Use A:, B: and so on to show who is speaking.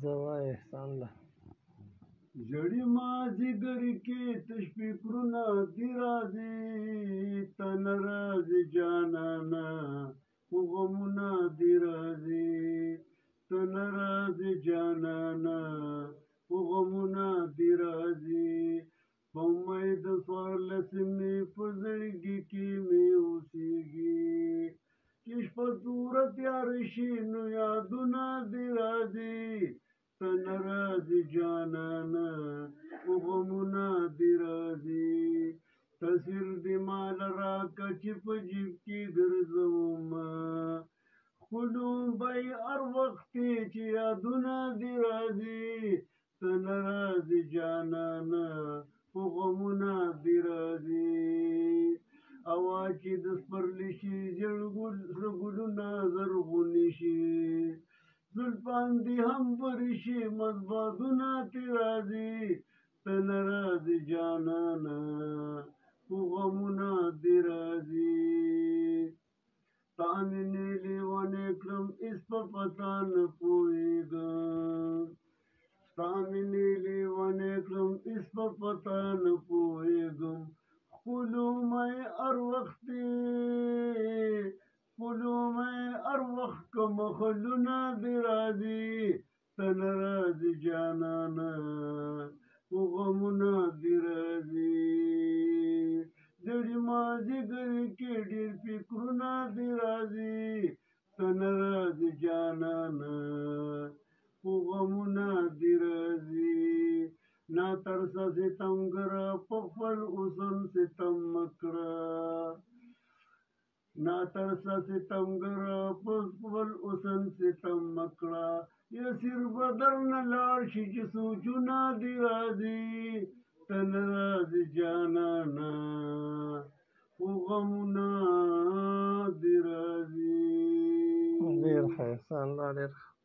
A: ځوه احسان الله ژړې مازیګر کې تش فکرونه دي راځي تنه راځي جانانه خو غمونه دي راځي تنه راځي جانانه خو غمونه دي راځي په امید څوارلسمې په زړګي کې مې اوسېږي چې شپه توره تیاره شي نو یادونه دي راځي نرازی جانانا او غمونا دی رازی تسیر دی مال را کچی پجیب کی گرزوما خودم بای ار وقتی چی یادونا دی رازی تنرازی جانانا او غمونا دی رازی اوا چې د سپرلی شي زړګو سرګلونه زلفان دی ہم پریشی مزبادونا تی رازی تن رازی جانانا کو غمونا دی رازی تانی نیلی ونی کلم اس پا پتا نپوئی گا تانی نیلی ونی کلم اس پا پتا نپوئی گا خلو میں ار وقتی مخلونه دی راځي تن راځي جانانا وغمونه دی راځي دړي مازی ګری کې ډیر فکرونه دی راځي تن راځي جانانا وغمونه دی راځي نا ترسه ستم ګره په خپل اوسن ستم مکره نا ترسا ستم گرا پس پول اسن ستم مکڑا یا سر بدر نلار لار شی جسو چنا دی رازی تن راز جانا نا او غم نا دی رازی دیر خیر سان لا دیر خیر